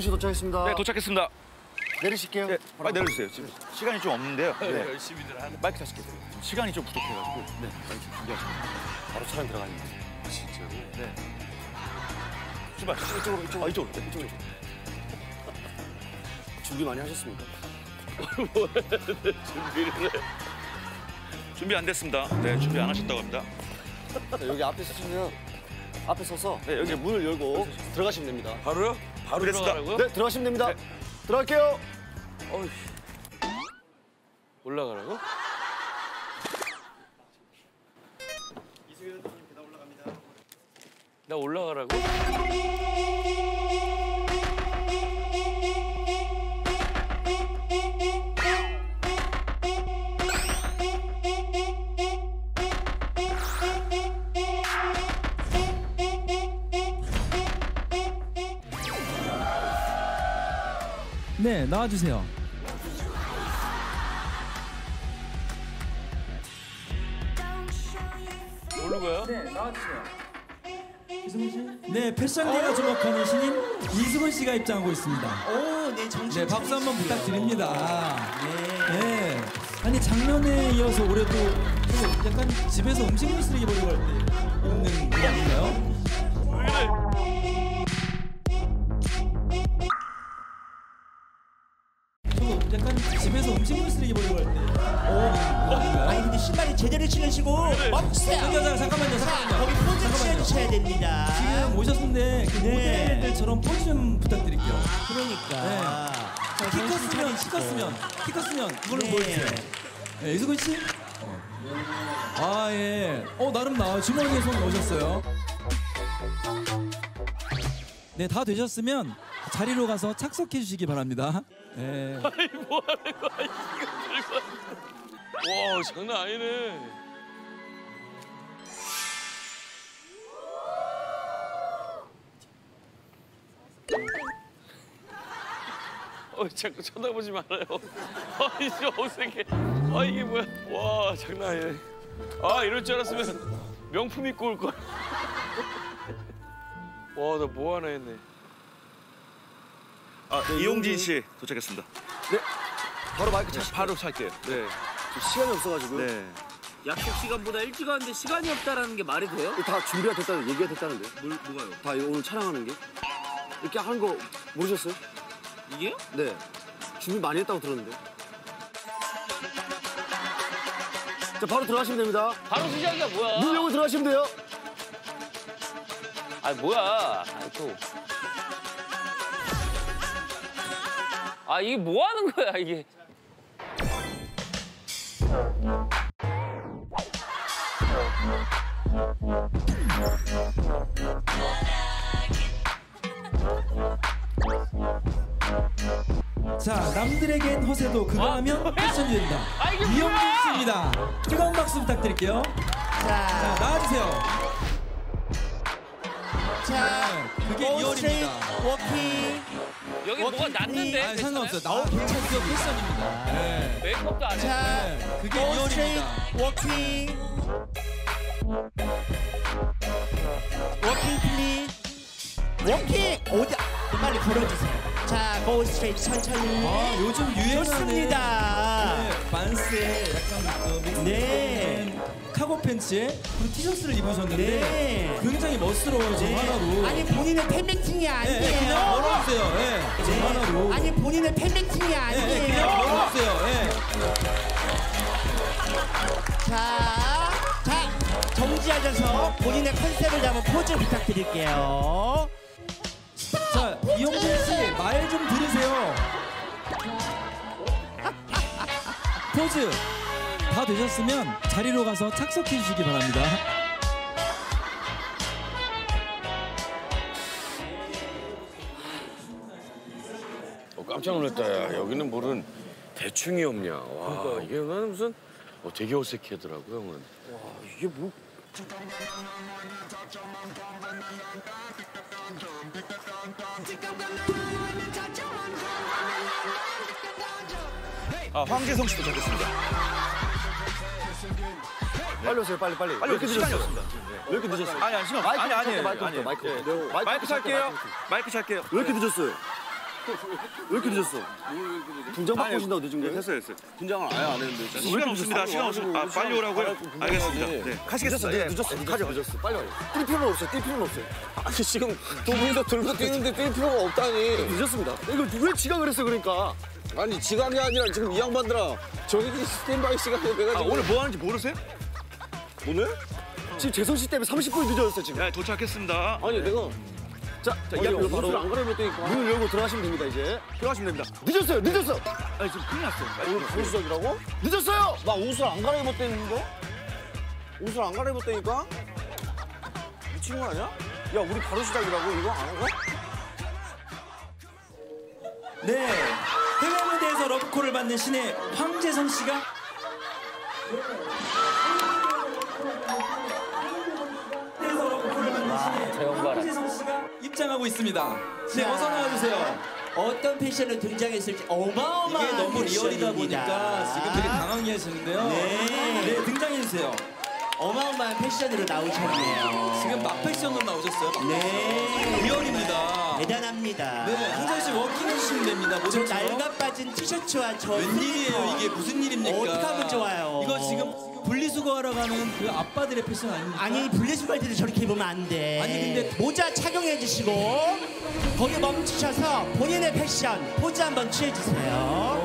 씨 도착했습니다. 네, 도착했습니다. 내리실게요. 네, 빨리 내려주세요. 지금 시간이 좀 없는데요. 네. 열심히들 하는. 마이크 타실게요. 지금 시간이 좀 부족해가지고. 네, 빨리 준비하시면 바로 촬영 들어가는 거. 진짜로. 네. 출발. 이쪽으로, 이쪽으로. 아, 이쪽으로. 네, 이쪽으로. 준비 많이 하셨습니까? 준비를 해. 준비 안 됐습니다. 네, 준비 안 하셨다고 합니다. 자, 여기 앞에 서시면 앞에 서서 네, 여기 문을 열고 들어가시면 됩니다. 바로요? 바로 그랬습니다. 들어가라고요? 네, 들어가시면 됩니다. 들어갈게요. 어이. 올라가라고? 나 올라가라고? 네, 나와주세요. 모르는 거야? 네, 나와주세요. 이승훈 씨? 네, 패션계가 주목하는 신인 이승훈 씨가 입장하고 있습니다. 오, 네, 정신 네, 박수 한번. 부탁드립니다. 네. 네. 아니 작년에 이어서 올해도 좀 약간 집에서 음식물 쓰레기 버리고 할 때 입는 거 아닌가요? 집에서 음식물 쓰레기 버리고 할때 아닌가요? 아니 근데 신발이 제대로 신으시고 멈추세요. 잠깐만, 잠깐만요, 잠깐만요. 거기 포즈 잠깐만요. 취해주셔야 됩니다. 지금 오셨는데 그 네. 모델들처럼 포즈 좀 부탁드릴게요. 그러니까. 네. 자, 키 컸으면, 키. 컸으면, 키 컸으면 이걸로 네. 보여주세요. 네, 이수근 씨? 아, 예. 어, 나름 나와. 주머니에 손 넣으셨어요. 네, 다 되셨으면 자리로 가서 착석해 주시기 바랍니다. 네. 아니 뭐 하는 거야 이거 와 장난 아니네 어 자꾸 쳐다보지 말아요. 아 이제 어색해. 아 이게 뭐야? 와 장난 아니네. 아 이럴 줄 알았으면 명품 입고 올 걸. 와 나 뭐 하나 했네 아, 이용진 씨 도착했습니다. 네, 바로 마이크 차시고 바로 찰게요. 네. 시간이 없어가지고 네. 약속 시간보다 일찍 왔는데 시간이 없다라는 게 말이 돼요? 다 준비가 됐다는 얘기가 됐다는데 뭘 뭐가요? 다 오늘 촬영하는 게 이렇게 하는 거 모르셨어요? 이게요? 네, 준비 많이 했다고 들었는데. 자, 바로 들어가시면 됩니다. 바로 시작이야 뭐야? 문 열고 들어가시면 돼요. 아 뭐야? 아, 또. 아 이게 뭐 하는 거야 이게? 자, 남들에겐 허세도 그거 하면 패션이 된다. 아, 이게 뭐야? 씨입니다. 뜨거운 박수 부탁드릴게요. 자, 자, 나와주세요. 자, 그게 real입니다. 워킹. 여기 뭐가 났는데? 아니, 상관없어요. 나오 괜찮아요. 패션입니다. 네. 메이크업도 안 해. 자, 네, 그게 real입니다. 워킹. walking please. 워킹 어디? 빨리 걸어주세요. 자, go straight 천천히. 아, 요즘 유행하는 좋습니다. 네, 반스에 약간 그 믹스 네. 카고 팬츠에 그리고 티셔츠를 입으셨는데 네. 굉장히 멋스러워요 지금 하나로. 아니 본인의 팬미팅이 네, 아니에요. 네, 그냥 걸어주세요. 네, 지금 하나로. 아니 본인의 팬미팅이 네, 아니에요. 네, 그냥 걸어주세요. 네. 자, 자 정지하셔서 본인의 컨셉을 잡은 포즈 부탁드릴게요. 자, 이용진 씨 말 좀 들으세요. 포즈 다 되셨으면 자리로 가서 착석해 주시기 바랍니다. 어, 깜짝 놀랐다. 야. 여기는 뭐는 대충이 없냐. 와, 이게 나는 무슨 어, 되게 어색하더라고 형은. 이게 뭐? 아, 황재성 씨 도착했습니다. 빨리 오세요, 빨리 빨리. 빨리 오세요. 시간이? 없습니다. 왜 이렇게 늦었어요? 아니, 아니, 시간 아니, 아니에요. 마이크 아니에요. 마이크 예. 마이크 마이크 찰게요. 마이크 찰게요. 왜 이렇게 늦었어요? 왜 이렇게 늦었어? 분장 받고 오신다고 늦은 거예요? 됐어요, 됐어요. 분장을 아예 안 했는데. 시간 없습니다. 시간 없습니다. 아, 빨리 오라고요? 알겠습니다. 네, 가시겠습니다. 예. 늦었어. 가자, 늦었어. 빨리 와요. 뛸 필요는 없어요. 뛸 필요는 없어요. 아니 지금 두 분이서 들고 뛰는데 뛸 필요가 없다니. 늦었습니다. 이거 왜 지각을 했어 그러니까? 아니 지각이 아니라 지금 이 양반들아 저기 스탠바이 시간에 내가 아, 지금 오늘 뭐 하는지 모르세요? 오늘? 지금 재성 씨 때문에 30분 늦어졌어 지금. 네, 도착했습니다. 아니 내가 자, 자, 이 앞으로 옷을 바로 안 갈아입을 테니까 문을 열고 들어가시면 됩니다 이제. 들어가시면 됩니다. 늦었어요, 늦었어. 아니, 지금 큰일 났어요. 오늘 보수적이라고? 늦었어요. 나 옷을 안 갈아입었다는데? 옷을 안 갈아입었다니까? 미친 거 아니야? 야, 우리 바로 시작이라고 이거 안 한 거야? 네. 해외 무대에서 러브콜을 받는 신의 황재성 씨가 씨가 입장하고 있습니다. 네, 어서 나와주세요. 어떤 패션을 등장했을지 어마어마한 이게 너무 real이다 패션입니다. 보니까 지금 되게 당황해하시는데요. 네. 네, 등장해주세요. 어마어마한 패션으로 나오셨네요. 지금 막 패션으로 나오셨어요. 막 네. real입니다. 대단합니다. 네, 황재성 씨 워킹 해주시면 됩니다. 저 모델처럼. 낡아 빠진 티셔츠와 저 웬일이에요 이게 무슨 일입니까? 어떡하면 좋아요. 이거 지금 분리수거하러 가는 그 아빠들의 패션 아닙니까? 아니 분리수거할 때도 저렇게 입으면 안 돼. 아니, 근데- 모자 착용해 주시고 거기 멈추셔서 본인의 패션 포즈 한번 취해 주세요.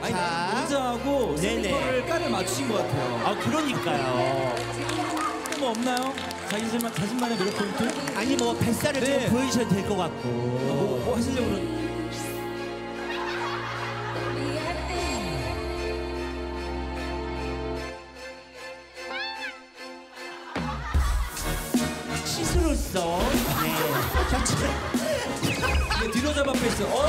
어. 아니 자. 모자하고. 스니커를 깔을 맞추신 것 같아요. 아 그러니까요. 뭐 없나요? 자기 자신만, 자신만의 매력 포인트? 아니 뭐 뱃살을 네. 좀 보여주셔도 될 것 같고. 뭐, 뭐 하시려고 그러... 시스루써 네. 네, 뒤로 잡아 패스. 어,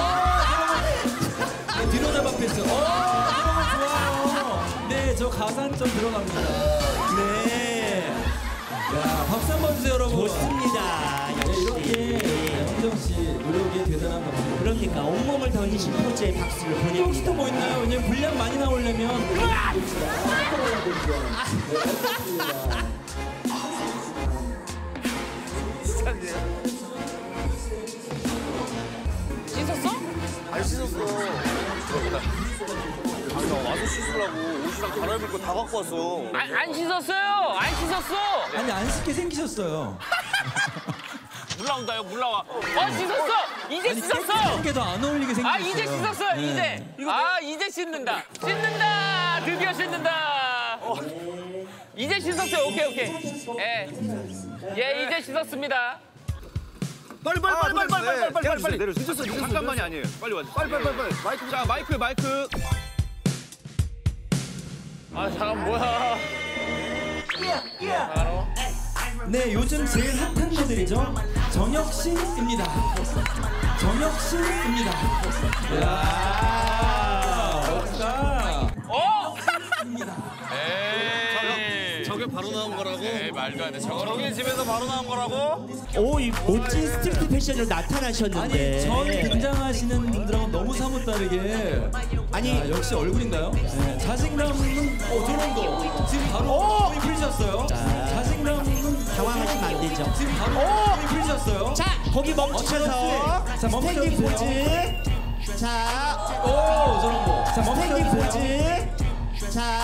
저런 네, 뒤로 잡아 패스. 어, 저런 거 좋아요. 네, 저 가산점 들어갑니다. 네. 야, 박수 한번 주세요, 여러분. 좋습니다. 네. 이렇게 황정 씨 노력이 대단한 겁니다. 그러니까 온몸을 던지신 포즈에 박수를 혹시 또. 뭐 있나요? 왜냐면 분량 많이 나오려면 안 씻었어. 아니, 나 와서 씻으라고 옷이랑 갈아입을 거 다 갖고 왔어. 안, 안 씻었어요. 안 씻었어. 아니 안 씻게 생기셨어요. 물 나온다요. 물 나와. 어 씻었어. 이제 아니 씻었어. 게더 안 어울리게 생겼어요. 아 이제 씻었어요. 네. 이제. 아 이제 씻는다. 씻는다. 드디어 씻는다. 이제 씻었어요. 오케이 오케이. 예. 예 이제 씻었습니다. 빨리 빨리 빨리 빨리 빨리 빨리 빨리 빨리 빨리 내려주세요. 늦었어 늦었어. 잠깐만이 아니에요. 빨리 와주세요. 빨리 빨리 빨리 빨리 마이크 자, 마이크, 마이크. 아 잠깐 뭐야. 네, 요즘 제일 핫한 모델이죠. 정혁신입니다. 정혁신입니다. 바로 나온 거라고? 에이 말도 안 돼. 저기 집에서 바로 나온 거라고? 오, 이 멋진 street 아니, 나타나셨는데. 저희 등장하시는 분들하고 너무 사뭇 다르게. 아니, 아, 역시 얼굴인가요? 네, 자신감은 어 저런 거 지금 바로 힘이 풀리셨어요. 자신감은 당황하시면 안 되죠. 지금 바로 힘이 풀리셨어요. 자, 거기 멈추셔서 어, 자, standing 멈춰주세요. 포즈. 자, 오 저런 거. 자 standing 멈춰주세요. 포즈. 자,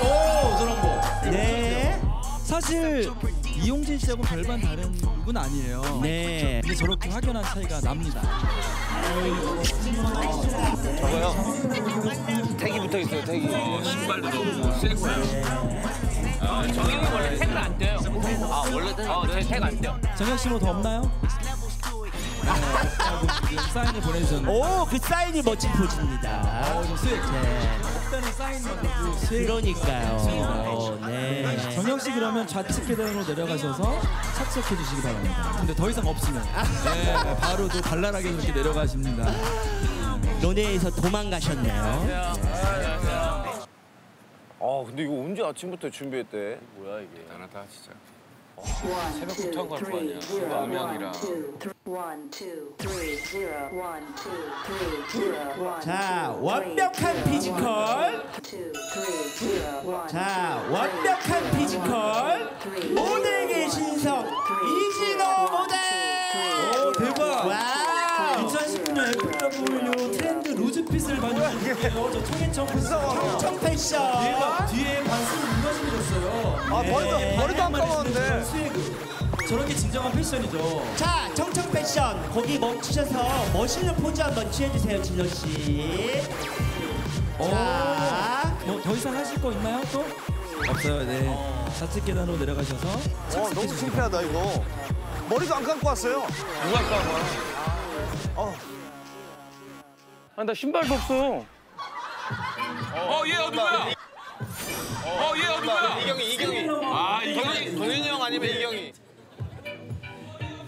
오 저런 거. 네. 사실 이용진 씨하고 별반 다른 분 아니에요. 네. 근데 저렇게 확연한 차이가 납니다. 저거요? 태기 붙어 있어요 태기. 신발도 너무 세고요. 아, 정영이 원래 태그 안 떼요. 아 원래 태그? 어, 네, 태그 안 떼요. 정혁 씨 뭐 더 없나요? 네, 사인을 보내주셨는데. 오, 그 사인이 멋진 포즈입니다. 어. 네. 일단은 사인만 그 수액. 그러니까요. 네. 정혁 씨 그러면 좌측 계단으로 내려가셔서 착석해 주시기 바랍니다. 근데 더 이상 없으면 네, 바로 또 발랄하게 그렇게 내려가십니다. 논에서 도망가셨네요. 아 근데 이거 언제 아침부터 준비했대? 뭐야 이게? 대단하다 진짜. 새벽부터 한거할거 아니야. One, 자, 완벽한 피지컬. 자, 완벽한 physical. 모델계 신성 이진호 모델. 오 대박! Wow. 2016년 저는 FW 트렌드 loose fit을 반영했는데요. 저 청해청 청청 청 패션. 뒤에 반스로 무너지셨어요. 아, 머리도- 머리도 안 감았는데. Swag. 저런 게 진정한 패션이죠. 자, 청청 패션. 거기 멈추셔서 멋있는 포즈 한번 취해주세요, 진호 씨. 자, 뭐 더 이상 하실 거 있나요 또? 없어요. 네. 좌측 계단으로 내려가셔서 어, 너무 창피하다 이거. 머리도 안 감고 왔어요. 누가 까봐. 아, 나 신발도 없어. 어, 얘 어디 거야? 어, 얘 거야? 이경이, 이경이. 아, 이경이. 형 아니면 이경이.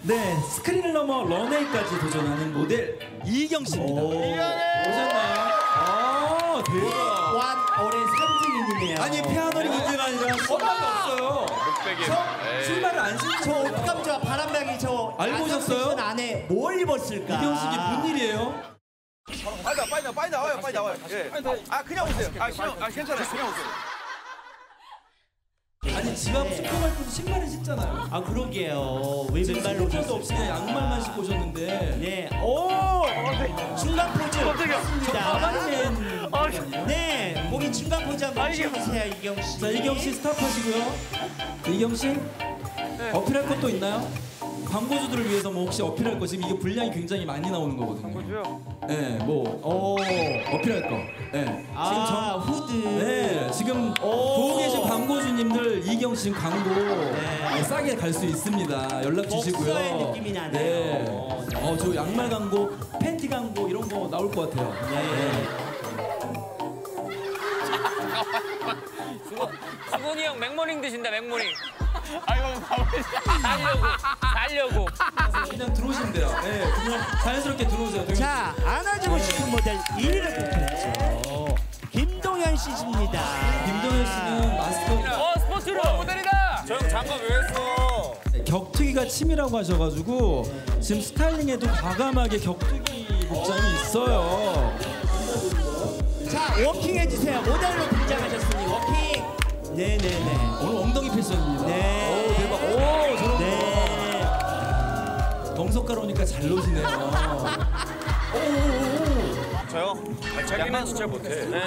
네 스크린을 넘어 런웨이까지 도전하는 모델 이경 씨입니다. 오셨나요? 아 대박. 완 올해 상징인이네요. 아니 피아노리 문제가 아니라 신발이 없어요. 목베개. 신발을 안 신고 저 좋아, 바람막이 저. 알고 오셨어요? 안에 뭘 입었을까? 이경 씨 이게 무슨 일이에요? 빨리 나, 빨리 나, 빨리 나와요, 빨리 나와요. 예. 아 그냥 오세요. 아, 그냥, 아 괜찮아요. 그냥 오세요. 아니 집 앞 슈퍼마켓 신발을 신잖아요. 아, 그러게요. 지금 왼발로 스포츠도 없이 그냥 양말만 신고 오셨는데 네. 오! 중간 포즈. 저 좋습니다. 가발맨 네. 거기 중간 포즈 한번 취해주세요, 이경 씨. 자 이경 씨 스탑하시고요. 이경 씨 어필할 것도 있나요? 광고주들을 위해서 뭐 혹시 어필할 거 지금 이게 분량이 굉장히 많이 나오는 거거든요. 광고주요? 네, 뭐 오, 어필할 거. 네. 아, 후드. 네, 지금 보고 계신 광고주님들 이경 씨 광고 네, 싸게 갈 수 있습니다. 연락 주시고요. 복서의 느낌이 나네요. 네. 네. 어, 저 양말 광고, 팬티 광고 이런 거 나올 것 같아요. 네. 수건이 형 맥모닝 드신다 맥모닝. 아이고 살려고 살려고. 그냥 들어오시면 돼요. 네, 그냥 자연스럽게 들어오세요. 동현. 자, 안아주고 싶은 모델 1위를 뽑혔죠. 김동현 씨입니다. 김동현 씨는 마스터 어 스포츠로 모델이다. 저 형 장갑 왜 했어? 격투기가 취미라고 하셔가지고 지금 스타일링에도 과감하게 격투기 복장이 있어요. 자, 워킹 해주세요. 모델로 등장하셨으니 워킹. 네네네. 오늘 엉덩이 패션입니다. 네. 오 대박. 오 저런 네. 거. 덩석가로 오니까 잘 노시네요. 저요? 자기는 진짜 못해. 네.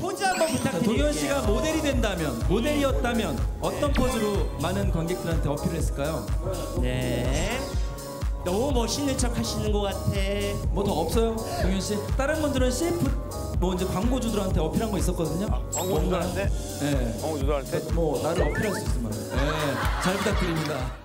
포즈 한번 자, 부탁드릴게요. 동현 씨가 모델이 된다면 모델이었다면 어떤 포즈로 많은 관객들한테 어필했을까요? 네. 너무 멋있는 척 하시는 것 같아. 뭐 더 없어요, 동현 씨? 다른 분들은 CF 뭐 이제 광고주들한테 어필한 거 있었거든요. 광고주들한테? 네. 광고주들한테? 뭐 나를 어필할 수 있으면. 네. 잘 부탁드립니다.